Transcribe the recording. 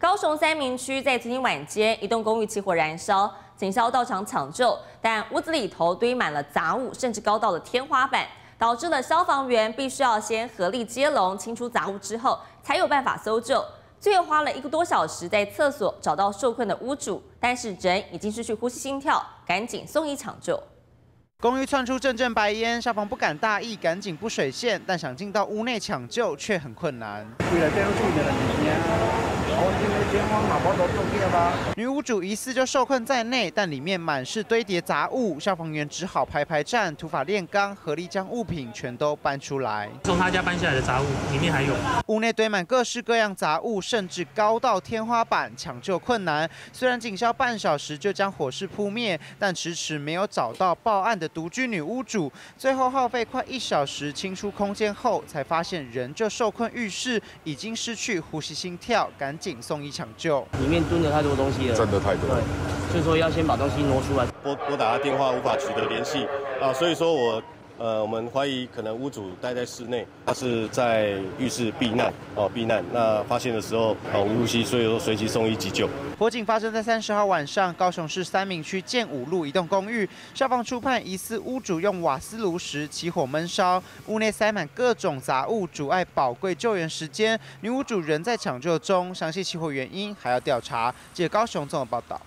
高雄三明区在昨天晚间，一栋公寓起火燃烧，警消到场抢救，但屋子里头堆满了杂物，甚至高到了天花板，导致了消防员必须要先合力接龙清除杂物之后，才有办法搜救。最后花了一个多小时在厕所找到受困的屋主，但是人已经失去呼吸心跳，赶紧送医抢救。公寓窜出阵阵白烟，消防不敢大意，赶紧布水线，但想进到屋内抢救却很困难。女屋主疑似就受困在内，但里面满是堆叠杂物，消防员只好排排站，土法炼钢，合力将物品全都搬出来。从他家搬下来的杂物里面还有，屋内堆满各式各样杂物，甚至高到天花板，抢救困难。虽然警消半小时就将火势扑灭，但迟迟没有找到报案的独居女屋主。最后耗费快一小时清出空间后，才发现人就受困浴室，已经失去呼吸心跳，赶紧送医抢救。里面蹲了太多东西了，真的太多。对，所以说要先把东西挪出来。拨拨打他电话无法取得联系啊，所以说我。呃，我们怀疑可能屋主待在室内，他是在浴室避难哦，避难。那发现的时候啊，无呼吸，所以说随即送医急救。火警发生在三十号晚上，高雄市三明区建五路一栋公寓，消防初判疑似屋主用瓦斯炉时起火闷烧，屋内塞满各种杂物，阻碍宝贵救援时间。女屋主仍在抢救中，详细起火原因还要调查。记者高雄综合报道。